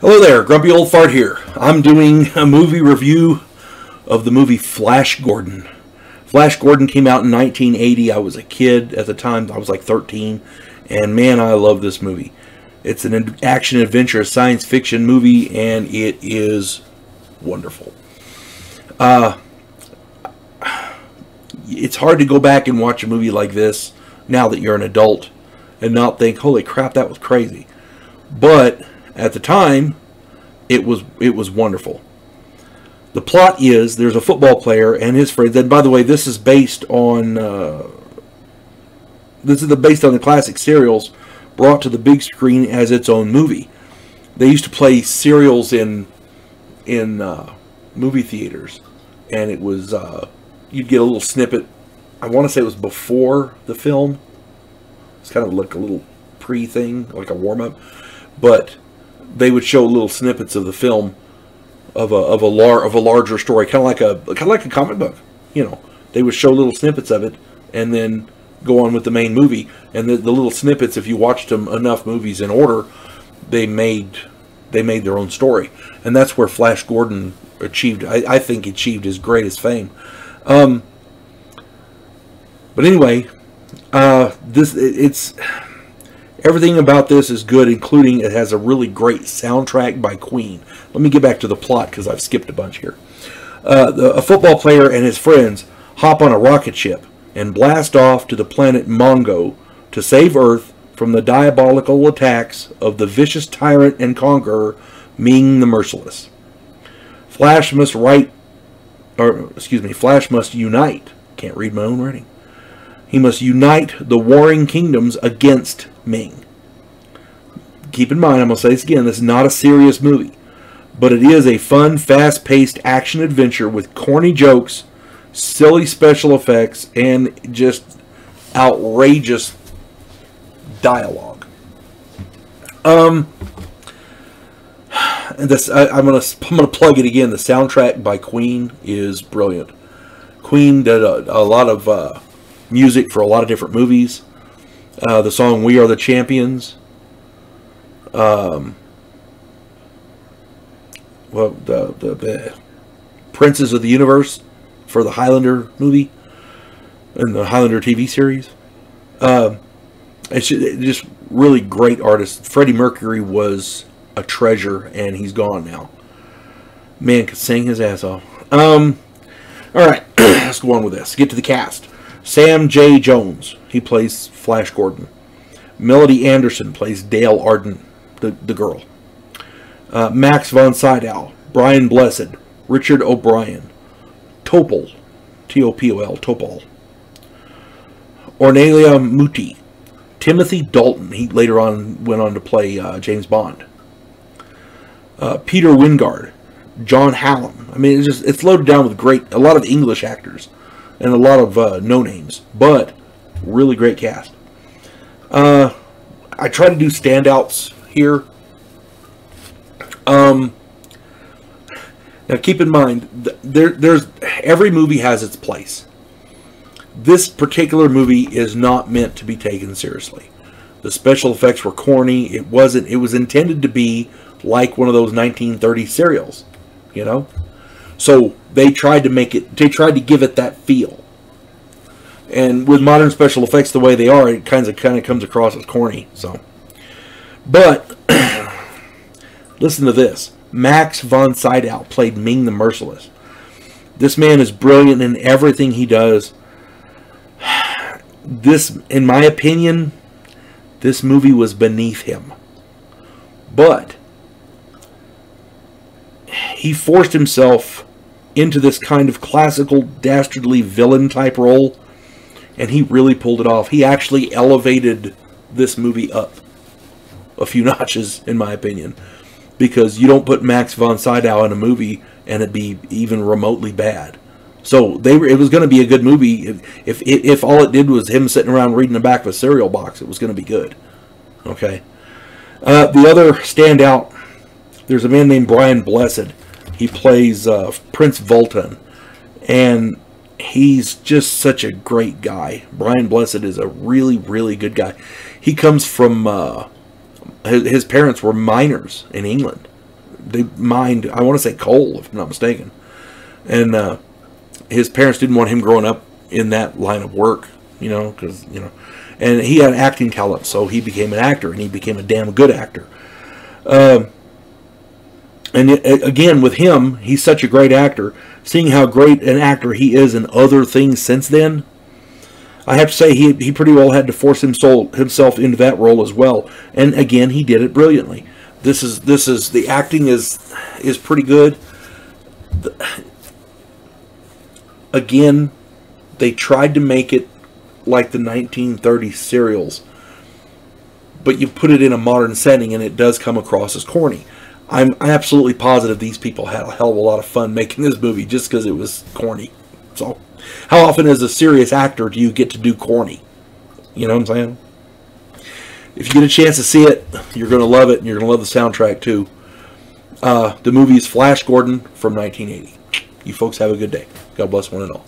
Hello there, Grumpy Old Fart here. I'm doing a movie review of the movie Flash Gordon. Flash Gordon came out in 1980. I was a kid at the time, I was like 13, and man, I love this movie. It's an action adventure science fiction movie, and it is wonderful. Uh, it's hard to go back and watch a movie like this now that you're an adult and not think, holy crap, that was crazy. But at the time, it was it was wonderful. The plot is there's a football player and his friends. And by the way, this is based on uh, this is the based on the classic serials brought to the big screen as its own movie. They used to play serials in in uh, movie theaters, and it was uh, you'd get a little snippet. I want to say it was before the film. It's kind of like a little pre thing, like a warm up, but they would show little snippets of the film of a of a lar- of a larger story, kind of like a kind of like a comic book. You know, they would show little snippets of it, and then go on with the main movie. And the, the little snippets, if you watched them enough movies in order, they made they made their own story, and that's where Flash Gordon achieved. I, I think achieved his greatest fame. Um, but anyway, uh, this it, it's Everything about this is good, including it has a really great soundtrack by Queen. Let me get back to the plot because I've skipped a bunch here. Uh, the, a football player and his friends hop on a rocket ship and blast off to the planet Mongo to save Earth from the diabolical attacks of the vicious tyrant and conqueror Ming the Merciless. Flash must write, or excuse me, Flash must unite. Can't read my own writing. He must unite the warring kingdoms against Ming. Keep in mind, I'm going to say this again, this is not a serious movie. But it is a fun, fast-paced action adventure with corny jokes, silly special effects, and just outrageous dialogue. Um, this I, am gonna I'm gonna plug it again. The soundtrack by Queen is brilliant. Queen did a, a lot of uh, music for a lot of different movies. Uh, the song "We Are the Champions." Um, well, the, the, the Princes of the Universe for the Highlander movie and the Highlander TV series. Um, it's just really great artists. Freddie Mercury was a treasure, and he's gone now. Man could sing his ass off. Um, all right, let's go on with this. Get to the cast. Sam J. Jones, he plays Flash Gordon. Melody Anderson plays Dale Arden, the, the girl. Uh, Max von Sydow, Brian Blessed, Richard O'Brien, Topol, T-O-P-O-L, Topol. Ornella Muti, Timothy Dalton, he later on went on to play uh, James Bond. Uh, Peter Wyngarde, John Hallam. I mean, it's just it's loaded down with great, a lot of English actors and a lot of uh, no names, but really great cast. Uh, I try to do standouts here. Um, now keep in mind, there, there's every movie has its place. This particular movie is not meant to be taken seriously. The special effects were corny. It wasn't. It was intended to be like one of those 1930 serials, you know. So they tried to make it, they tried to give it that feel. And with modern special effects the way they are, it kind of kind of comes across as corny. So, but listen to this: Max von Sydow played Ming the Merciless. This man is brilliant in everything he does. This, in my opinion, this movie was beneath him. But he forced himself into this kind of classical dastardly villain type role and he really pulled it off. He actually elevated this movie up a few notches in my opinion because you don't put Max von Sydow in a movie and it be even remotely bad. So they were, it was going to be a good movie if, if if all it did was him sitting around reading the back of a cereal box. It was going to be good. Okay. Uh, the other standout, there's a man named Brian Blessed he plays uh, Prince Vultan, and he's just such a great guy. Brian Blessed is a really, really good guy. He comes from uh, his, his parents were miners in England, they mined. I want to say coal, if I'm not mistaken. And uh, his parents didn't want him growing up in that line of work, you know, because you know, and he had acting talent, so he became an actor, and he became a damn good actor. Um, and it, again, with him, he's such a great actor. Seeing how great an actor he is in other things since then, I have to say he, he pretty well had to force himself himself into that role as well. And again, he did it brilliantly. This is this is the acting is is pretty good. The, again, they tried to make it like the 1930s serials, but you put it in a modern setting and it does come across as corny. I'm absolutely positive these people had a hell of a lot of fun making this movie just because it was corny. So, how often as a serious actor do you get to do corny? You know what I'm saying? If you get a chance to see it, you're going to love it and you're going to love the soundtrack too. Uh, the movie is Flash Gordon from 1980. You folks have a good day. God bless one and all.